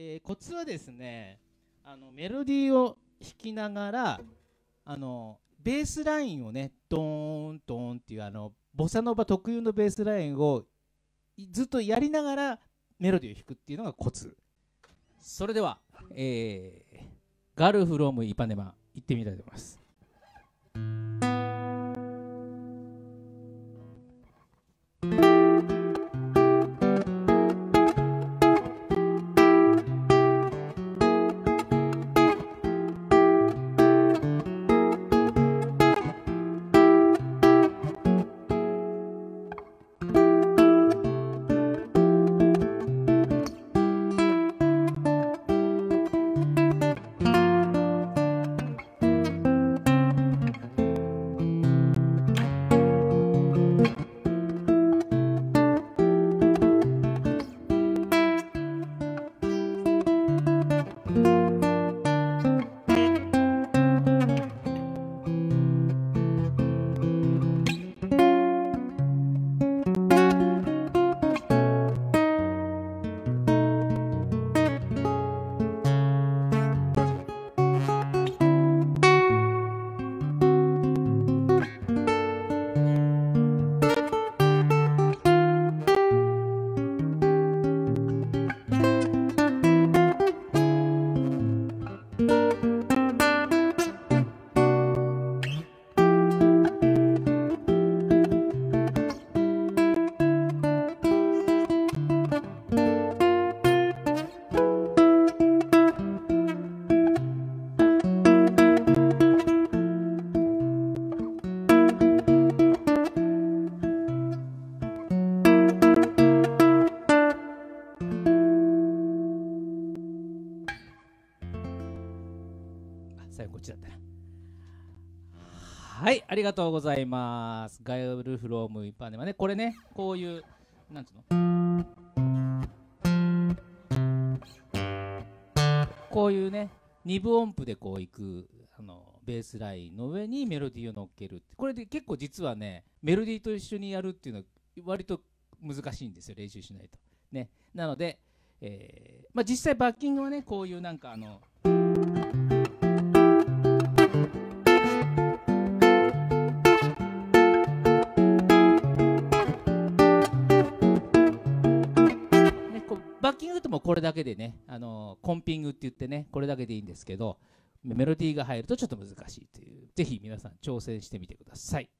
えーコツはですねあのメロディーを弾きながらあのベースラインをねドーンドーンっていうあのボサノバ特有のベースラインをずっとやりながらメロディーを弾くっていうのがコツ。それでは、えーガールフロームイパネマ行ってみたいと思います。最後こっちだったな。はいありがとうございます。ガイルフロームイパネマねこれねこういうなんつうの？こういうね二部音符でこういくあのベースラインの上にメロディーを乗っけるこれで結構実はねメロディーと一緒にやるっていうのは割と難しいんですよ練習しないと。ね。なので、えーまあ、実際バッキングはねこういうなんかあのバッキングともこれだけでね、あのコンピングって言ってねこれだけでいいんですけどメロディーが入るとちょっと難しいというぜひ皆さん挑戦してみてください。